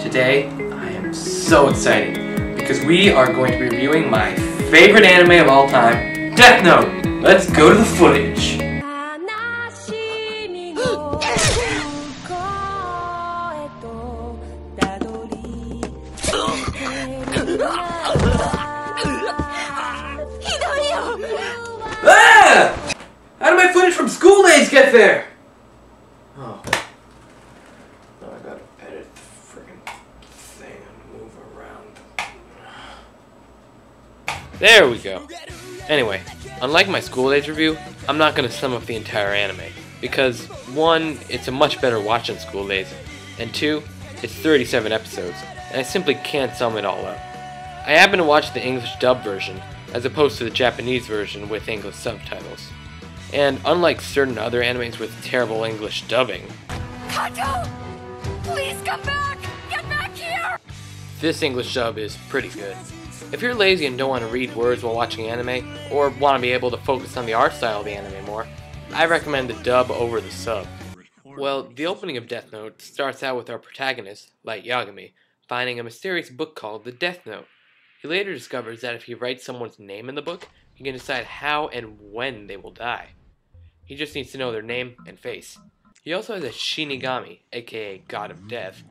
today, I am so excited because we are going to be reviewing my favorite anime of all time, Death Note. Let's go to the footage. Ah! How did my footage from school days get there? Oh. Now I gotta edit the friggin' thing and move around. There we go. Anyway, unlike my school days review, I'm not gonna sum up the entire anime. Because, one, it's a much better watch than school days, and two, it's 37 episodes, and I simply can't sum it all up. I happen to watch the English dub version, as opposed to the Japanese version with English subtitles. And unlike certain other animes with terrible English dubbing, Kato! Please come back! Get back here! this English dub is pretty good. If you're lazy and don't want to read words while watching anime, or want to be able to focus on the art style of the anime more, I recommend the dub over the sub. Well, the opening of Death Note starts out with our protagonist, Light Yagami, finding a mysterious book called the Death Note. He later discovers that if he writes someone's name in the book, he can decide how and when they will die. He just needs to know their name and face. He also has a Shinigami, aka God of Death,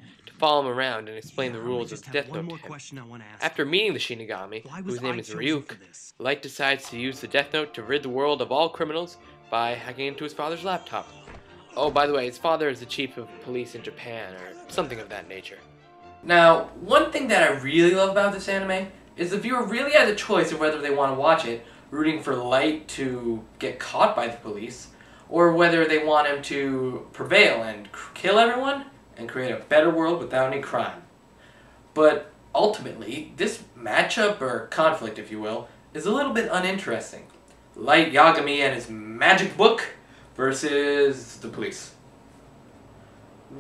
follow him around and explain the rules of Death Note to him. After meeting the Shinigami, whose name is Ryuk, Light decides to use the Death Note to rid the world of all criminals by hacking into his father's laptop. Oh, by the way, his father is the chief of police in Japan, or something of that nature. Now, one thing that I really love about this anime is the viewer really has a choice of whether they want to watch it, rooting for Light to get caught by the police, or whether they want him to prevail and kill everyone and create a better world without any crime. But ultimately, this matchup or conflict, if you will, is a little bit uninteresting. Light Yagami and his magic book versus the police.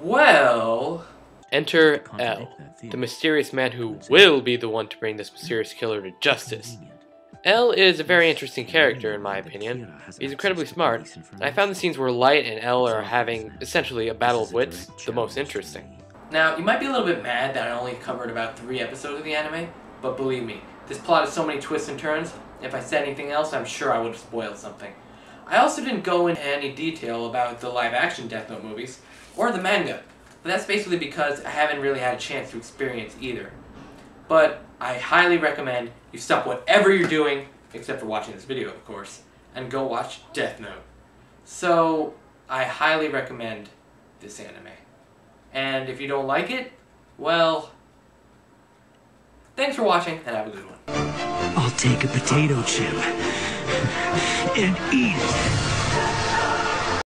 Well, enter L, the mysterious man who will be the one to bring this mysterious killer to justice. L is a very interesting character in my opinion. He's incredibly smart, I found the scenes where Light and L are having essentially a battle of wits the most interesting. Now, you might be a little bit mad that I only covered about three episodes of the anime, but believe me, this plot has so many twists and turns, if I said anything else, I'm sure I would have spoiled something. I also didn't go into any detail about the live action Death Note movies, or the manga, but that's basically because I haven't really had a chance to experience either. But I highly recommend you stop whatever you're doing, except for watching this video, of course, and go watch Death Note. So, I highly recommend this anime. And if you don't like it, well, thanks for watching and have a good one. I'll take a potato chip and eat it.